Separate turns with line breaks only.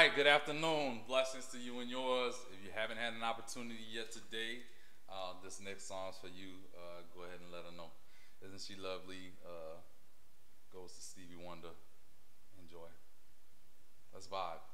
right, good afternoon. Blessings to you and yours. If you haven't had an opportunity yet today, uh, this next song's for you. Uh, go ahead and let her know. Isn't she lovely? Uh, goes to Stevie Wonder. Enjoy. Let's vibe.